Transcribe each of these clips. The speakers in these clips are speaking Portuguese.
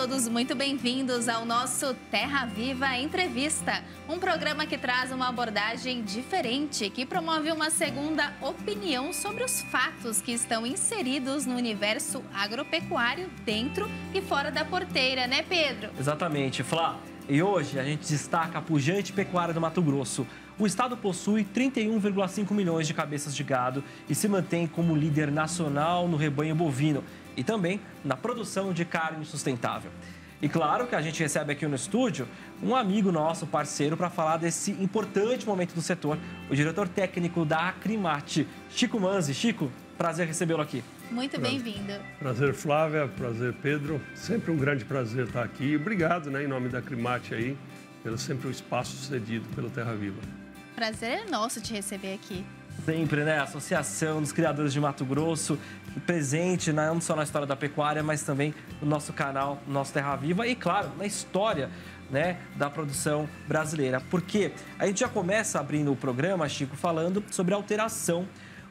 todos muito bem-vindos ao nosso Terra Viva Entrevista, um programa que traz uma abordagem diferente, que promove uma segunda opinião sobre os fatos que estão inseridos no universo agropecuário dentro e fora da porteira, né, Pedro? Exatamente, Flá. E hoje a gente destaca a pujante pecuária do Mato Grosso. O estado possui 31,5 milhões de cabeças de gado e se mantém como líder nacional no rebanho bovino e também na produção de carne sustentável. E claro que a gente recebe aqui no estúdio um amigo nosso, parceiro, para falar desse importante momento do setor, o diretor técnico da Acrimate, Chico Manzi. Chico, prazer recebê-lo aqui. Muito bem-vindo. Prazer, Flávia. Prazer, Pedro. Sempre um grande prazer estar aqui. Obrigado, né, em nome da Acrimate aí, pelo sempre o espaço cedido pelo Terra Viva. Prazer é nosso te receber aqui. Sempre, né? Associação dos Criadores de Mato Grosso, presente né? não só na história da pecuária, mas também no nosso canal, no nosso Terra Viva e, claro, na história né, da produção brasileira. Porque a gente já começa abrindo o programa, Chico, falando sobre a alteração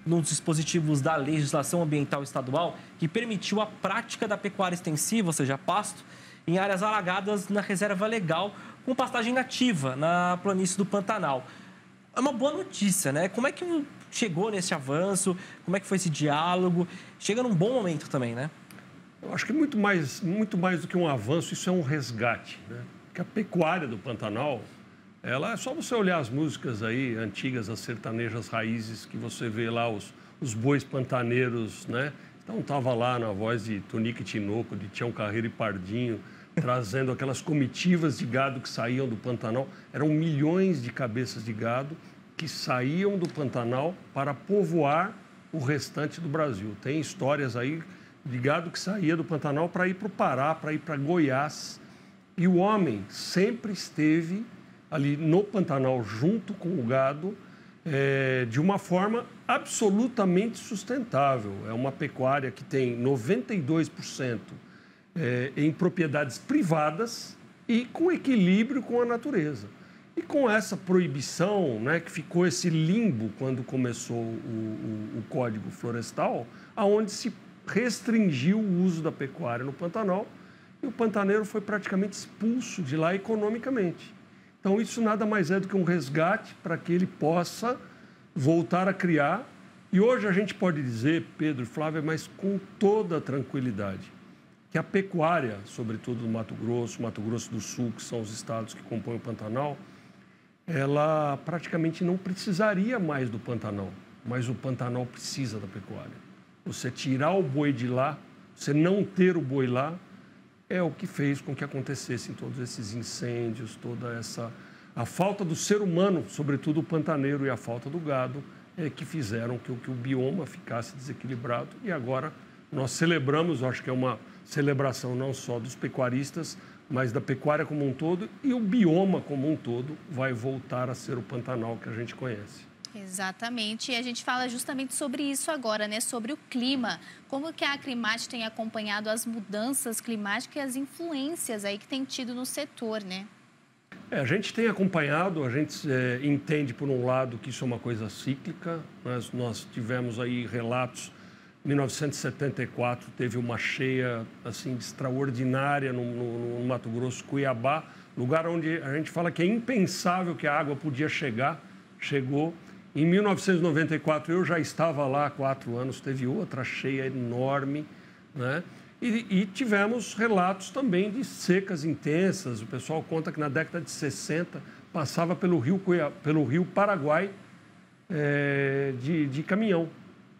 nos dispositivos da legislação ambiental estadual que permitiu a prática da pecuária extensiva, ou seja, pasto, em áreas alagadas na reserva legal com pastagem nativa na planície do Pantanal. É uma boa notícia, né? Como é que chegou nesse avanço? Como é que foi esse diálogo? Chega num bom momento também, né? Eu acho que muito mais, muito mais do que um avanço, isso é um resgate, né? Porque a pecuária do Pantanal, ela é só você olhar as músicas aí antigas, as sertanejas raízes, que você vê lá os, os bois pantaneiros, né? Então estava lá na voz de Tonique Tinoco, de Tião Carreiro e Pardinho, trazendo aquelas comitivas de gado que saíam do Pantanal. Eram milhões de cabeças de gado que saíam do Pantanal para povoar o restante do Brasil. Tem histórias aí de gado que saía do Pantanal para ir para o Pará, para ir para Goiás. E o homem sempre esteve ali no Pantanal junto com o gado é, de uma forma absolutamente sustentável. É uma pecuária que tem 92% é, em propriedades privadas e com equilíbrio com a natureza. Com essa proibição, né, que ficou esse limbo quando começou o, o, o Código Florestal, aonde se restringiu o uso da pecuária no Pantanal e o pantaneiro foi praticamente expulso de lá economicamente. Então, isso nada mais é do que um resgate para que ele possa voltar a criar. E hoje a gente pode dizer, Pedro e Flávia, mas com toda tranquilidade, que a pecuária, sobretudo no Mato Grosso, Mato Grosso do Sul, que são os estados que compõem o Pantanal, ela praticamente não precisaria mais do Pantanal, mas o Pantanal precisa da pecuária. Você tirar o boi de lá, você não ter o boi lá, é o que fez com que acontecessem todos esses incêndios, toda essa a falta do ser humano, sobretudo o pantaneiro e a falta do gado, é que fizeram que, que o bioma ficasse desequilibrado. E agora nós celebramos, acho que é uma celebração não só dos pecuaristas, mas da pecuária como um todo e o bioma como um todo vai voltar a ser o Pantanal que a gente conhece. Exatamente, e a gente fala justamente sobre isso agora, né? Sobre o clima. Como que a Acrimate tem acompanhado as mudanças climáticas e as influências aí que tem tido no setor, né? É, a gente tem acompanhado, a gente é, entende, por um lado, que isso é uma coisa cíclica. Nós, nós tivemos aí relatos 1974 teve uma cheia assim extraordinária no, no, no, Mato Grosso, Cuiabá, lugar onde a gente fala que é impensável que a água podia chegar, chegou. Em 1994 eu já estava lá há quatro anos, teve outra cheia enorme, né? E, e, tivemos relatos também de secas intensas. O pessoal conta que na década de 60 passava pelo rio, pelo rio Paraguai é, de, de caminhão.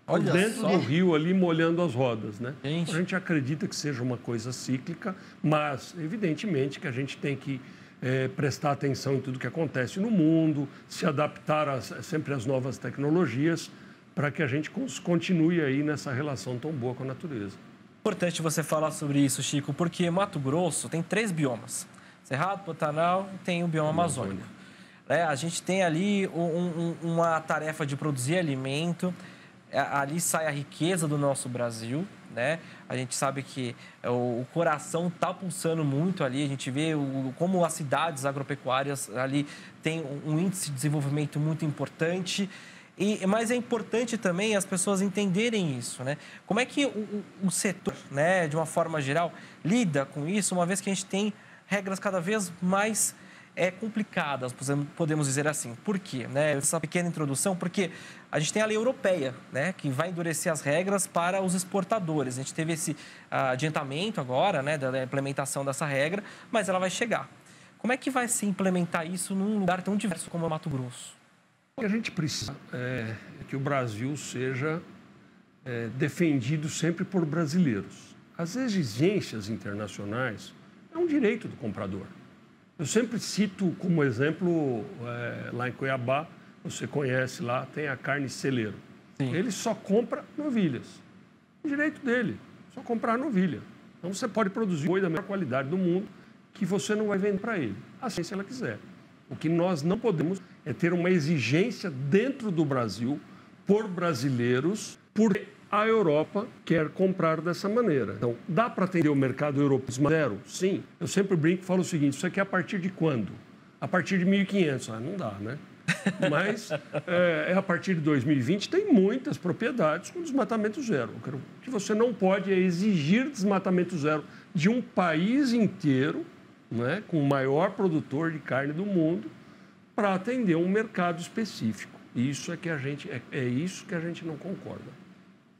Olha dentro só. do rio ali molhando as rodas, né? Gente. A gente acredita que seja uma coisa cíclica, mas evidentemente que a gente tem que é, prestar atenção em tudo que acontece no mundo, se adaptar a, sempre às novas tecnologias, para que a gente continue aí nessa relação tão boa com a natureza. Importante você falar sobre isso, Chico, porque Mato Grosso tem três biomas: Cerrado, Pantanal e tem o bioma amazônico. É, a gente tem ali um, um, uma tarefa de produzir alimento ali sai a riqueza do nosso Brasil, né? A gente sabe que é, o, coração está pulsando muito ali, a gente vê o, como as cidades agropecuárias ali têm um índice de desenvolvimento muito importante. E, mas é importante também as pessoas entenderem isso, né? Como é que o, o, setor, né, de uma forma geral, lida com isso, uma vez que a gente tem regras cada vez mais é, complicadas, podemos dizer assim. Por quê? Né? Essa pequena introdução, porque a gente tem a lei europeia, né, que vai endurecer as regras para os exportadores. A gente teve esse uh, adiantamento agora, né, da implementação dessa regra, mas ela vai chegar. Como é que vai se implementar isso num lugar tão diverso como o Mato Grosso? O que a gente precisa é que o Brasil seja é, defendido sempre por brasileiros. As exigências internacionais é um direito do comprador. Eu sempre cito como exemplo, é, lá em Cuiabá, você conhece lá, tem a carne celeiro. Sim. Ele só compra novilhas. O direito dele, só comprar novilha. Então você pode produzir boi da melhor qualidade do mundo que você não vai vender para ele, assim se ela quiser. O que nós não podemos é ter uma exigência dentro do Brasil por brasileiros, porque a Europa quer comprar dessa maneira. Então, dá para atender o mercado europeu zero? Sim. Eu sempre brinco e falo o seguinte: isso aqui é a partir de quando? A partir de 1.500. Ah, não dá, né? Mas é, é, a partir de 2020 tem muitas propriedades com desmatamento zero. O que você não pode é exigir desmatamento zero de um país inteiro, né, com o maior produtor de carne do mundo, para atender um mercado específico. Isso é que a gente é, é isso que a gente não concorda.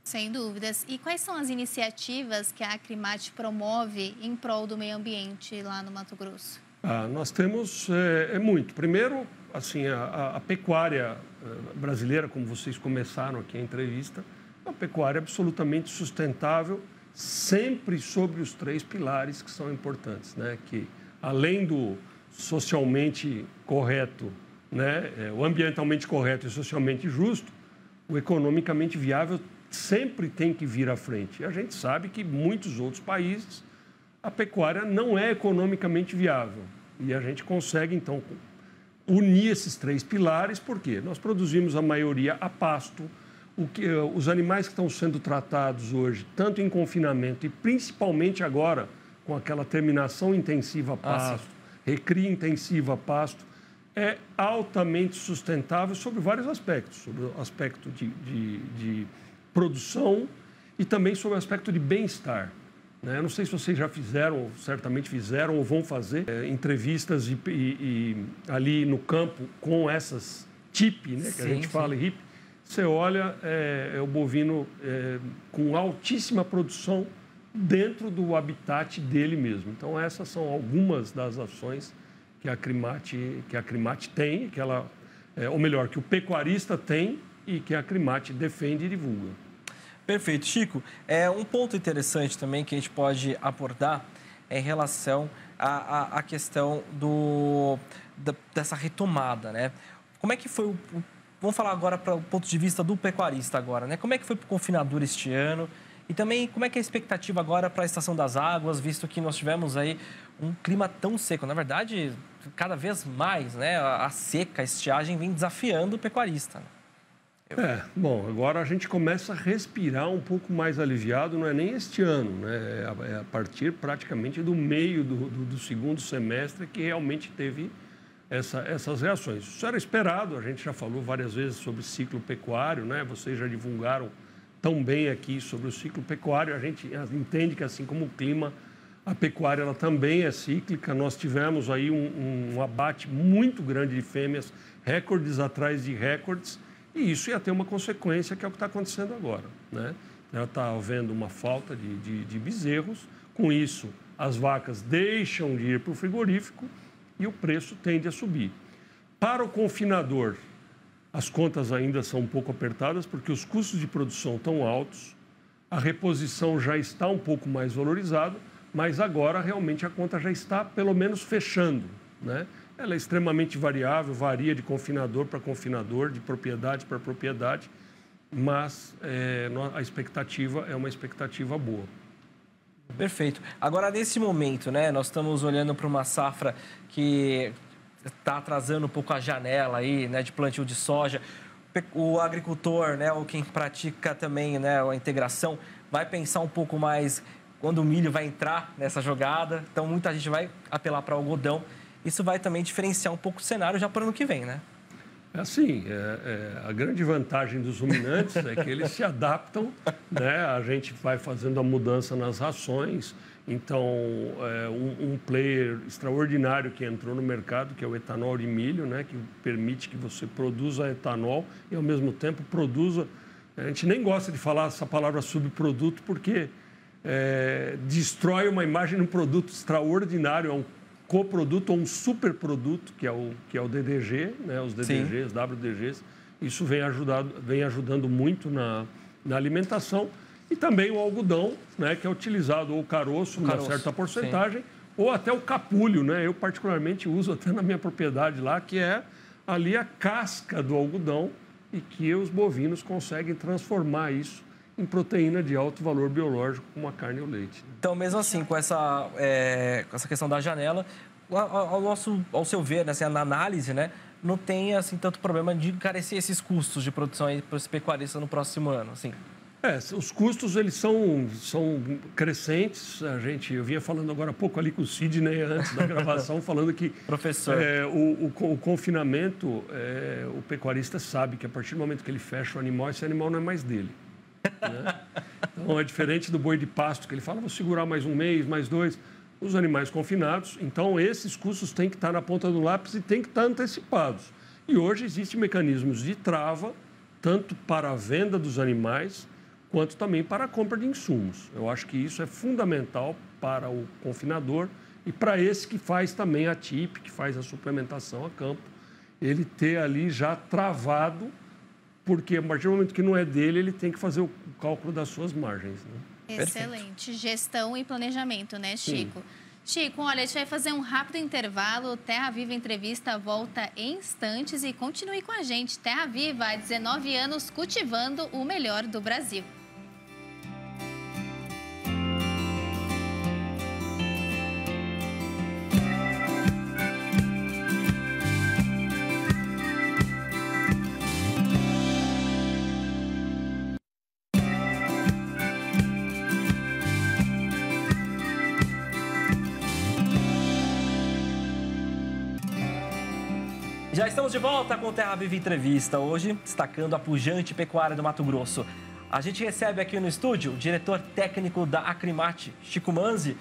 Sem dúvidas. E quais são as iniciativas que a Acrimate promove em prol do meio ambiente lá no Mato Grosso? Ah, nós temos é, é muito. Primeiro, assim, a, a, pecuária eh, brasileira, como vocês começaram aqui a entrevista, é uma pecuária absolutamente sustentável, sempre sobre os três pilares que são importantes, né? Que além do socialmente correto, né, é, o ambientalmente correto e socialmente justo, o economicamente viável sempre tem que vir à frente. E a gente sabe que muitos outros países a pecuária não é economicamente viável. E a gente consegue, então, unir esses três pilares, porque nós produzimos a maioria a pasto, o que, eh, os animais que estão sendo tratados hoje, tanto em confinamento e principalmente agora, com aquela terminação intensiva a ah, pasto, ah, recria intensiva a pasto, é altamente sustentável sobre vários aspectos, sobre o aspecto de, de, de produção e também sobre o aspecto de bem-estar. Né? Eu não sei se vocês já fizeram, certamente fizeram ou vão fazer é, entrevistas e, e, e, ali no campo com essas TIP, né, que sim, a gente sim. fala HIP. Você olha, é, é o bovino é, com altíssima produção dentro do habitat dele mesmo. Então, essas são algumas das ações que a Crimate, que a Crimate tem, que ela, é, ou melhor, que o pecuarista tem e que a Crimate defende e divulga. Perfeito. Chico, é, um ponto interessante também que a gente pode abordar é em relação à questão do, da, dessa retomada, né? Como é que foi o, o Vamos falar agora para o ponto de vista do pecuarista agora, né? Como é que foi para o confinador este ano? E também como é que é a expectativa agora para a estação das águas, visto que nós tivemos aí um clima tão seco. Na verdade, cada vez mais, né? A seca, a estiagem vem desafiando o pecuarista. Né? É, bom, agora a gente começa a respirar um pouco mais aliviado, não é nem este ano, né? É a, é partir praticamente do meio do, do, do, segundo semestre que realmente teve essa, essas reações. Isso era esperado, a gente já falou várias vezes sobre ciclo pecuário, né? Vocês já divulgaram tão bem aqui sobre o ciclo pecuário, a gente entende que assim como o clima, a pecuária ela também é cíclica. Nós tivemos aí um, um abate muito grande de fêmeas, recordes atrás de recordes, e isso ia ter uma consequência que é o que está acontecendo agora. Né? Está havendo uma falta de, de, de bezerros, com isso as vacas deixam de ir para o frigorífico e o preço tende a subir. Para o confinador, as contas ainda são um pouco apertadas porque os custos de produção estão altos, a reposição já está um pouco mais valorizada, mas agora realmente a conta já está pelo menos fechando. Né? Ela é extremamente variável, varia de confinador para confinador, de propriedade para propriedade, mas é, a expectativa é uma expectativa boa. Perfeito. Agora, nesse momento, né, nós estamos olhando para uma safra que está atrasando um pouco a janela aí, né, de plantio de soja. O agricultor, né, ou quem pratica também né, a integração, vai pensar um pouco mais quando o milho vai entrar nessa jogada. Então, muita gente vai apelar para o algodão isso vai também diferenciar um pouco o cenário já para o ano que vem, né? É assim, é, é, a grande vantagem dos ruminantes é que eles se adaptam, né? A gente vai fazendo a mudança nas rações. Então, é, um, um, player extraordinário que entrou no mercado, que é o etanol de milho, né? Que permite que você produza etanol e, ao mesmo tempo, produza... A gente nem gosta de falar essa palavra subproduto porque é, destrói uma imagem de um produto extraordinário, é um coproduto ou um superproduto, que é o, que é o DDG, né, os DDGs, Sim. WDGs. Isso vem, ajudado, vem ajudando muito na, na alimentação. E também o algodão, né, que é utilizado ou caroço, uma certa porcentagem, Sim. ou até o capulho. Né? Eu, particularmente, uso até na minha propriedade lá, que é ali a casca do algodão e que os bovinos conseguem transformar isso em proteína de alto valor biológico, como a carne e o leite. Então, mesmo assim, com essa, é, com essa questão da janela, ao, nosso, ao seu ver, né, assim, na análise, né, não tem assim, tanto problema de encarecer esses custos de produção para esse pecuarista no próximo ano, assim. É, os custos eles são, são crescentes. A gente, eu vinha falando agora há pouco ali com o Sidney antes da gravação, falando que professor é, o, o, o, confinamento, é, o pecuarista sabe que a partir do momento que ele fecha o animal, esse animal não é mais dele. Né? Então, é diferente do boi de pasto, que ele fala, vou segurar mais um mês, mais dois. Os animais confinados, então, esses custos têm que estar na ponta do lápis e têm que estar antecipados. E hoje existem mecanismos de trava, tanto para a venda dos animais, quanto também para a compra de insumos. Eu acho que isso é fundamental para o confinador e para esse que faz também a TIP, que faz a suplementação a campo, ele ter ali já travado porque a partir do momento que não é dele, ele tem que fazer o cálculo das suas margens. Né? Excelente. Perfeito. Gestão e planejamento, né, Chico? Sim. Chico, olha, a gente vai fazer um rápido intervalo. Terra Viva Entrevista volta em instantes e continue com a gente. Terra Viva, há 19 anos cultivando o melhor do Brasil. Estamos de volta com Terra Viva Entrevista, hoje destacando a pujante pecuária do Mato Grosso. A gente recebe aqui no estúdio o diretor técnico da Acrimate, Chico Manzi,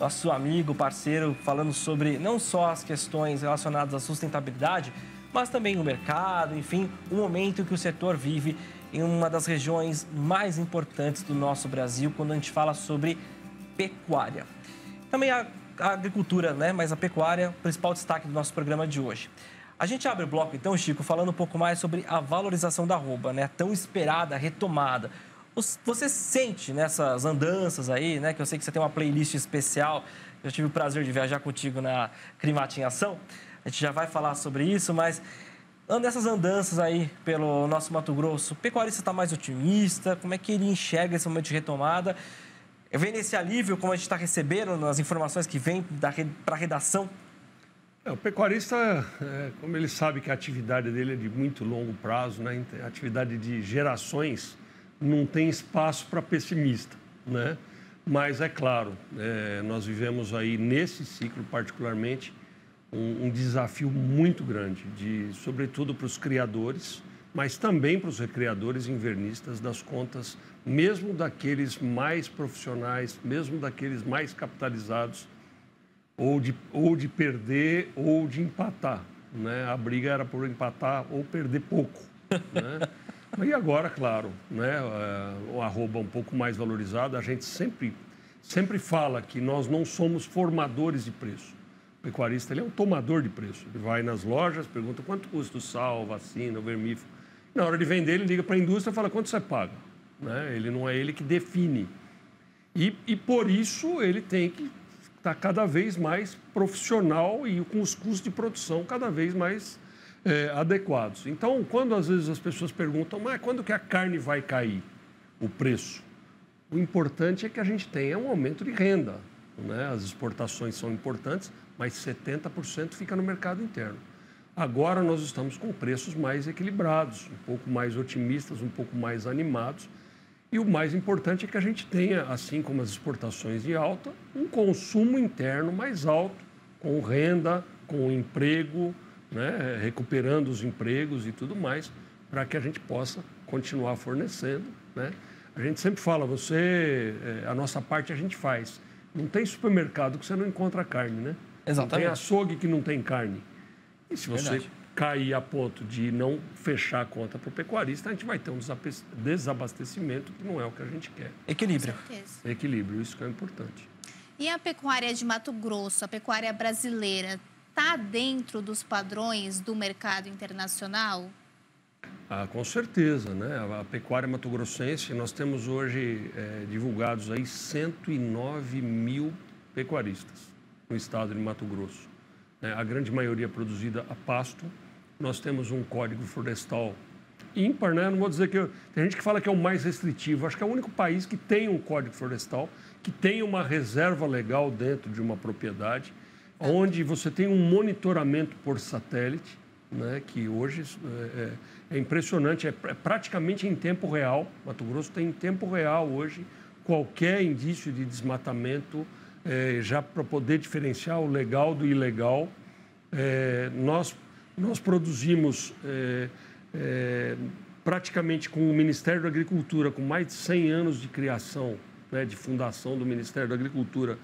nosso amigo, parceiro, falando sobre não só as questões relacionadas à sustentabilidade, mas também o mercado, enfim, o momento que o setor vive em uma das regiões mais importantes do nosso Brasil, quando a gente fala sobre pecuária. Também a, agricultura, né? mas a pecuária, principal destaque do nosso programa de hoje. A gente abre o bloco então, Chico, falando um pouco mais sobre a valorização da arroba, né? Tão esperada, retomada. Você sente nessas andanças aí, né? Que eu sei que você tem uma playlist especial. Eu tive o prazer de viajar contigo na Crimate em Ação. A gente já vai falar sobre isso, mas nessas andanças aí pelo nosso Mato Grosso, o pecuarista está mais otimista? Como é que ele enxerga esse momento de retomada? Vem nesse alívio, como a gente está recebendo nas informações que vêm para a redação o pecuarista, é, como ele sabe que a atividade dele é de muito longo prazo, né? a atividade de gerações, não tem espaço para pessimista. Né? Mas é claro, é, nós vivemos aí nesse ciclo particularmente um, um desafio muito grande, de, sobretudo para os criadores, mas também para os recreadores invernistas das contas, mesmo daqueles mais profissionais, mesmo daqueles mais capitalizados, ou de, ou de perder ou de empatar. Né? A briga era por empatar ou perder pouco. Né? e agora, claro, né? o arroba um pouco mais valorizado, a gente sempre, sempre fala que nós não somos formadores de preço. O pecuarista ele é um tomador de preço. Ele vai nas lojas, pergunta quanto custa o sal, vacina, o vermífugo. Na hora de vender, ele liga para a indústria e fala quanto você paga. Né? Ele não é ele que define. E, e por isso ele tem que está cada vez mais profissional e com os custos de produção cada vez mais é, adequados. Então, quando às vezes as pessoas perguntam, mas quando que a carne vai cair o preço? O importante é que a gente tenha um aumento de renda. Né? As exportações são importantes, mas 70% fica no mercado interno. Agora nós estamos com preços mais equilibrados, um pouco mais otimistas, um pouco mais animados e o mais importante é que a gente tenha, assim como as exportações de alta, um consumo interno mais alto, com renda, com emprego, né, recuperando os empregos e tudo mais, para que a gente possa continuar fornecendo. Né? A gente sempre fala, você, é, a nossa parte a gente faz. Não tem supermercado que você não encontra carne, né? Exatamente. Não tem açougue que não tem carne. E se você Verdade. Cair a ponto de não fechar a conta para o pecuarista, a gente vai ter um desabastecimento que não é o que a gente quer. Equilíbrio. certeza. Equilíbrio, isso que é importante. E a pecuária de Mato Grosso, a pecuária brasileira, está dentro dos padrões do mercado internacional? Ah, com certeza, né? A pecuária mato-grossense, nós temos hoje eh, divulgados aí 109 mil pecuaristas no estado de Mato Grosso. Né? A grande maioria produzida a pasto. Nós temos um código florestal ímpar, né? Não vou dizer que... eu- Tem gente que fala que é o mais restritivo. Acho que é o único país que tem um código florestal, que tem uma reserva legal dentro de uma propriedade, onde você tem um monitoramento por satélite, né, que hoje é, é- é impressionante, é, é praticamente em tempo real. Mato Grosso tem em tempo real hoje qualquer indício de desmatamento, é, já para poder diferenciar o legal do ilegal. É, nós, nós produzimos é, é, praticamente com o Ministério da Agricultura, com mais de 100 anos de criação, né, de fundação do Ministério da Agricultura,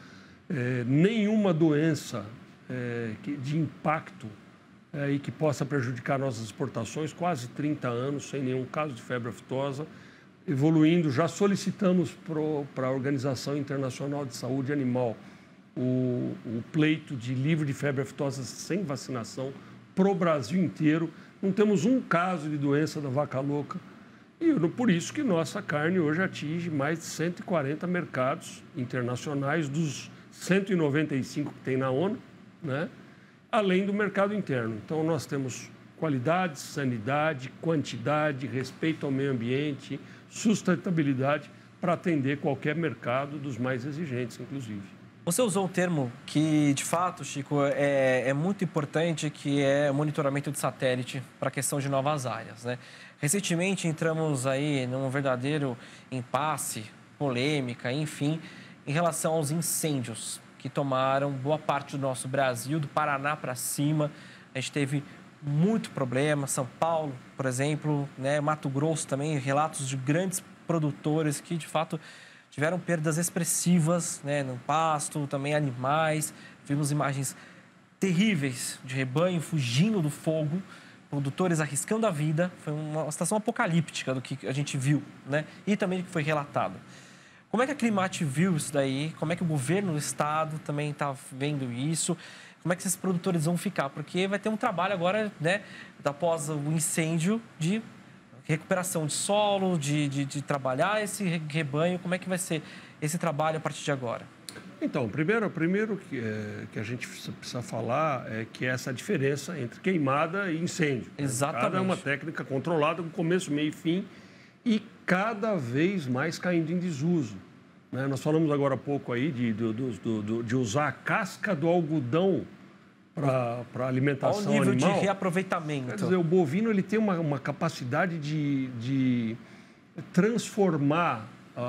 é, nenhuma doença é, que- de impacto e que possa prejudicar nossas exportações, quase 30 anos, sem nenhum caso de febre aftosa, evoluindo. Já solicitamos para a Organização Internacional de Saúde Animal o, o pleito de livre de febre aftosa sem vacinação para o Brasil inteiro. Não temos um caso de doença da vaca louca. E por isso que nossa carne hoje atinge mais de 140 mercados internacionais dos 195 que tem na ONU, né? além do mercado interno. Então, nós temos qualidade, sanidade, quantidade, respeito ao meio ambiente, sustentabilidade para atender qualquer mercado dos mais exigentes, inclusive. Você usou um termo que, de fato, Chico, é, é muito importante, que é monitoramento de satélite para a questão de novas áreas. Né? Recentemente entramos aí num verdadeiro impasse, polêmica, enfim, em relação aos incêndios que tomaram boa parte do nosso Brasil, do Paraná para cima. A gente teve muito problema, São Paulo, por exemplo, né? Mato Grosso também, relatos de grandes produtores que, de fato, tiveram perdas expressivas né, no pasto, também animais. Vimos imagens terríveis de rebanho fugindo do fogo, produtores arriscando a vida. Foi uma situação apocalíptica do que a gente viu né? e também do que foi relatado. Como é que a Climate viu isso daí? Como é que o governo do estado também está vendo isso? Como é que esses produtores vão ficar? Porque vai ter um trabalho agora, né, após o incêndio, de recuperação de solo, de, de, de trabalhar esse rebanho. Como é que vai ser esse trabalho a partir de agora? Então, primeiro, primeiro que, é, que a gente precisa falar é que é essa diferença entre queimada e incêndio. Exatamente. Cada é uma técnica controlada com começo, meio e fim e cada vez mais caindo em desuso. Né? Nós falamos agora há pouco aí de, do, do, do, de usar a casca do algodão para alimentação Qual o nível animal. de reaproveitamento? Quer dizer, o bovino ele tem uma, uma capacidade de, de transformar a,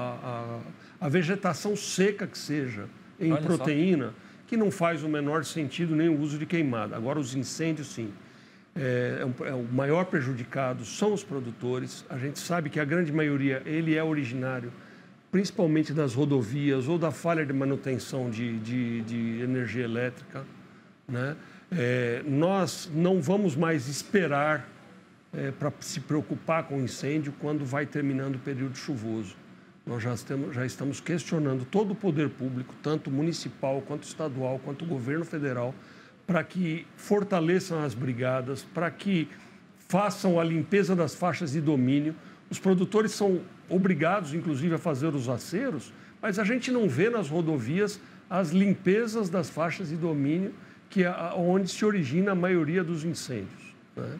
a, a, vegetação seca que seja em Olha proteína, só. que não faz o menor sentido nem o uso de queimada. Agora, os incêndios, sim. É, é, o maior prejudicado são os produtores. A gente sabe que a grande maioria ele é originário, principalmente das rodovias ou da falha de manutenção de, de, de energia elétrica. Né? É, nós não vamos mais esperar é, para se preocupar com incêndio quando vai terminando o período chuvoso. Nós já estamos, já estamos questionando todo o poder público, tanto municipal, quanto estadual, quanto governo federal, para que fortaleçam as brigadas, para que façam a limpeza das faixas de domínio. Os produtores são obrigados, inclusive, a fazer os aceros, mas a gente não vê nas rodovias as limpezas das faixas de domínio, que é onde se origina a maioria dos incêndios. Né?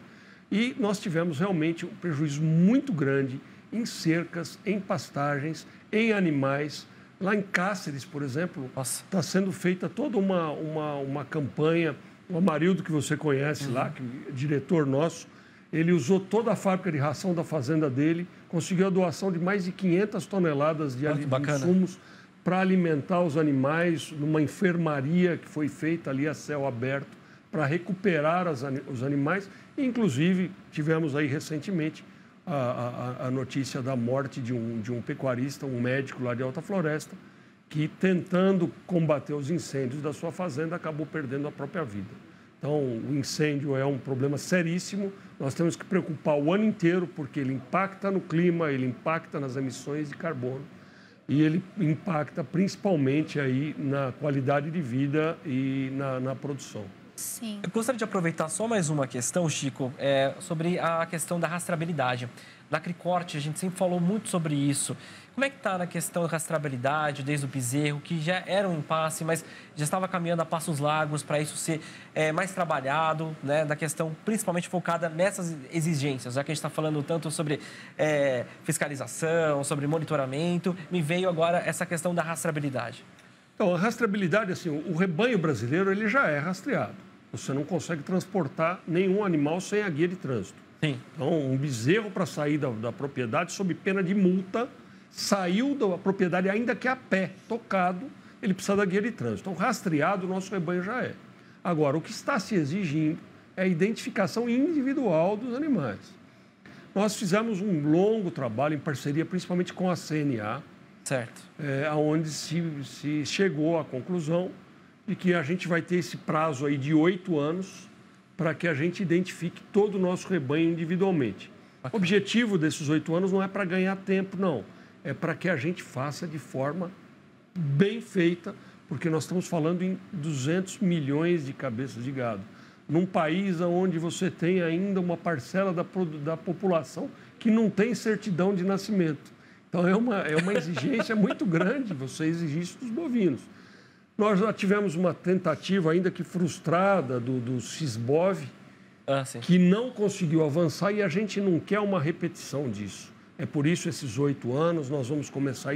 E nós tivemos realmente um prejuízo muito grande em cercas, em pastagens, em animais. Lá em Cáceres, por exemplo, está sendo feita toda uma, uma, uma campanha. O Amarildo, que você conhece uhum. lá, que é diretor nosso, ele usou toda a fábrica de ração da fazenda dele, conseguiu a doação de mais de 500 toneladas de, de insumos para alimentar os animais numa enfermaria que foi feita ali a céu aberto, para recuperar as, os animais. Inclusive, tivemos aí recentemente a, a, a, notícia da morte de um, de um pecuarista, um médico lá de Alta Floresta, que tentando combater os incêndios da sua fazenda acabou perdendo a própria vida. Então, o incêndio é um problema seríssimo. Nós temos que preocupar o ano inteiro, porque ele impacta no clima, ele impacta nas emissões de carbono e ele impacta principalmente aí na qualidade de vida e na, na produção. Sim. Eu gostaria de aproveitar só mais uma questão, Chico, é, sobre a questão da rastreabilidade. Na Cricorte, a gente sempre falou muito sobre isso. Como é que está na questão da rastreabilidade, desde o bezerro, que já era um impasse, mas já estava caminhando a passos largos para isso ser é, mais trabalhado, né, da questão principalmente focada nessas exigências, já que a gente está falando tanto sobre é, fiscalização, sobre monitoramento, me veio agora essa questão da rastreabilidade. Então, a rastreabilidade, assim, o rebanho brasileiro ele já é rastreado. Você não consegue transportar nenhum animal sem a guia de trânsito. Sim. Então, um bezerro para sair da, da, propriedade, sob pena de multa, saiu da propriedade, ainda que a pé, tocado, ele precisa da guia de trânsito. Então, rastreado, o nosso rebanho já é. Agora, o que está se exigindo é a identificação individual dos animais. Nós fizemos um longo trabalho em parceria, principalmente com a CNA, certo. É, onde se, se chegou à conclusão e que a gente vai ter esse prazo aí de oito anos para que a gente identifique todo o nosso rebanho individualmente. O objetivo desses oito anos não é para ganhar tempo, não. É para que a gente faça de forma bem feita, porque nós estamos falando em 200 milhões de cabeças de gado. Num país onde você tem ainda uma parcela da, da população que não tem certidão de nascimento. Então, é uma, é uma exigência muito grande você exigir isso dos bovinos. Nós já tivemos uma tentativa, ainda que frustrada, do, do Cisbov, ah, que não conseguiu avançar e a gente não quer uma repetição disso. É por isso esses oito anos nós vamos começar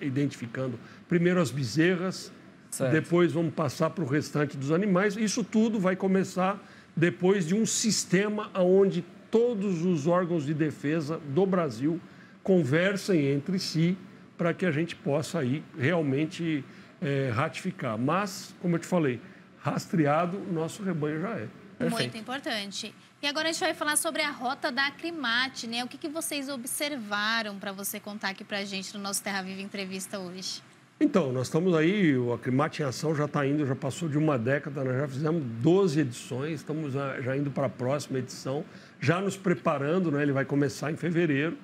identificando primeiro as bezerras, certo. depois vamos passar para o restante dos animais. Isso tudo vai começar depois de um sistema onde todos os órgãos de defesa do Brasil conversem entre si para que a gente possa aí realmente é, ratificar. Mas, como eu te falei, rastreado, o nosso rebanho já é. Perfeito. Muito importante. E agora a gente vai falar sobre a rota da Acrimate, né? O que, que vocês observaram para você contar aqui para a gente no nosso Terra Viva Entrevista hoje? Então, nós estamos aí, o Acrimate em Ação já está indo, já passou de uma década, nós já fizemos 12 edições, estamos já indo para a próxima edição, já nos preparando, né? Ele vai começar em fevereiro.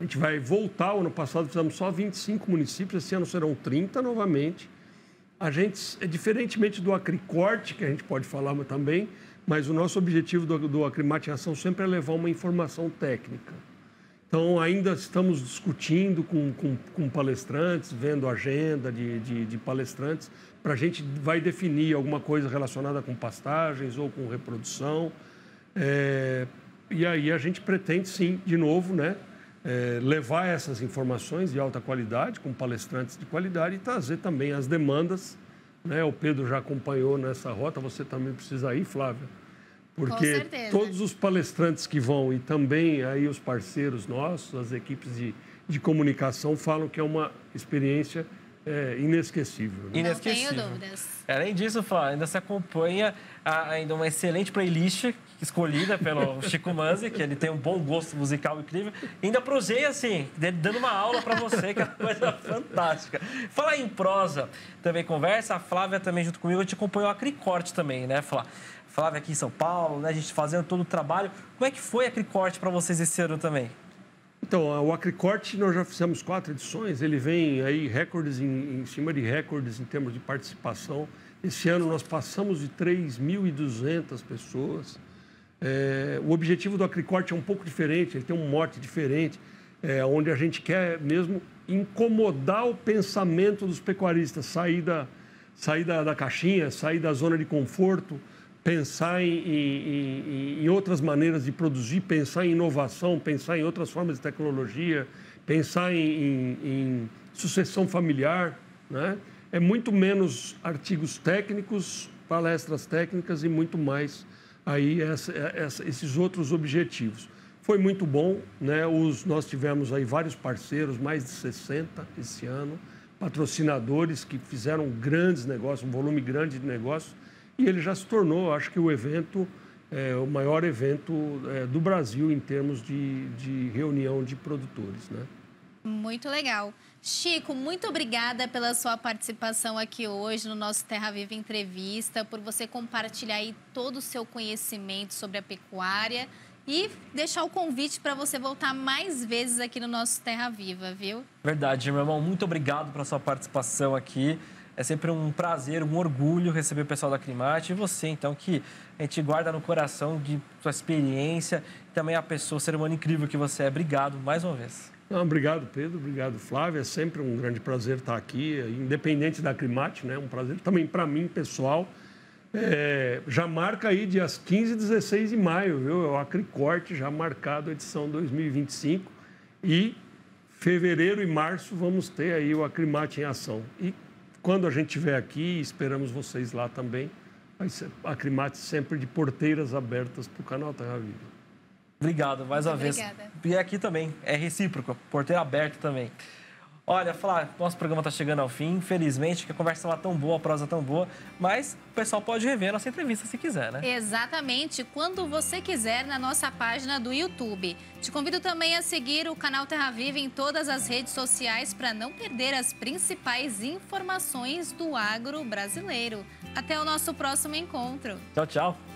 A gente vai voltar, o ano passado fizemos só 25 municípios, esse ano serão 30 novamente. A gente, é diferentemente do Acricorte, que a gente pode falar também, mas o nosso objetivo do, do sempre é levar uma informação técnica. Então, ainda estamos discutindo com, com, com palestrantes, vendo agenda de, de, de palestrantes, para a gente vai definir alguma coisa relacionada com pastagens ou com reprodução. É, e aí a gente pretende, sim, de novo, né, é, levar essas informações de alta qualidade, com palestrantes de qualidade, e trazer também as demandas. Né? O Pedro já acompanhou nessa rota, você também precisa ir, Flávia. Porque todos os palestrantes que vão e também aí os parceiros nossos, as equipes de, de comunicação, falam que é uma experiência é, inesquecível. Né? Inesquecível. Não tenho dúvidas. Além disso, Flávia, ainda se acompanha a, ainda uma excelente playlist escolhida pelo Chico Manzi, que ele tem um bom gosto musical incrível. Ainda prosei assim, dando uma aula para você, que é uma coisa fantástica. Falar em prosa, também conversa. A Flávia também junto comigo, gente acompanhou a Cricorte também, né, Flávia? Flávia aqui em São Paulo, né, a gente fazendo todo o trabalho. Como é que foi a Cricorte para vocês esse ano também? Então, o Acricorte, nós já fizemos quatro edições, ele vem aí recordes em, em cima de recordes em termos de participação. Esse ano nós passamos de 3.200 pessoas. É, o objetivo do Acricorte é um pouco diferente, ele tem um mote diferente, é, onde a gente quer mesmo incomodar o pensamento dos pecuaristas, sair da, sair da, da caixinha, sair da zona de conforto, pensar em, em, em, outras maneiras de produzir, pensar em inovação, pensar em outras formas de tecnologia, pensar em, em sucessão familiar. Né? É muito menos artigos técnicos, palestras técnicas e muito mais aí essa, essa, esses outros objetivos. Foi muito bom, né? Os, nós tivemos aí vários parceiros, mais de 60 esse ano, patrocinadores que fizeram grandes negócios, um volume grande de negócios, e ele já se tornou, acho que o evento, é, o maior evento é, do Brasil em termos de, de reunião de produtores, né? Muito legal. Chico, muito obrigada pela sua participação aqui hoje no nosso Terra Viva Entrevista, por você compartilhar aí todo o seu conhecimento sobre a pecuária e deixar o convite para você voltar mais vezes aqui no nosso Terra Viva, viu? Verdade, meu irmão. Muito obrigado pela sua participação aqui. É sempre um prazer, um orgulho receber o pessoal da Climate e você, então, que a gente guarda no coração de sua experiência e também a pessoa, ser humano incrível que você é. Obrigado mais uma vez. Não, obrigado, Pedro. Obrigado, Flávio. É sempre um grande prazer estar aqui, independente da Climate, né? Um prazer também para mim, pessoal. É, já marca aí dias 15 e 16 de maio, viu? É o Acricorte já marcado a edição 2025. E fevereiro e março vamos ter aí o Acrimate em ação. E quando a gente estiver aqui, esperamos vocês lá também. Ser Acrimate sempre de porteiras abertas para o canal Terra Viva. Obrigado, mais uma vez. E aqui também, é recíproco, porteiro aberto também. Olha, falar, nosso programa está chegando ao fim, infelizmente, que a conversa estava tão boa, a prosa tão boa, mas o pessoal pode rever a nossa entrevista se quiser, né? Exatamente, quando você quiser, na nossa página do YouTube. Te convido também a seguir o canal Terra Viva em todas as redes sociais para não perder as principais informações do agro brasileiro. Até o nosso próximo encontro. Tchau, tchau.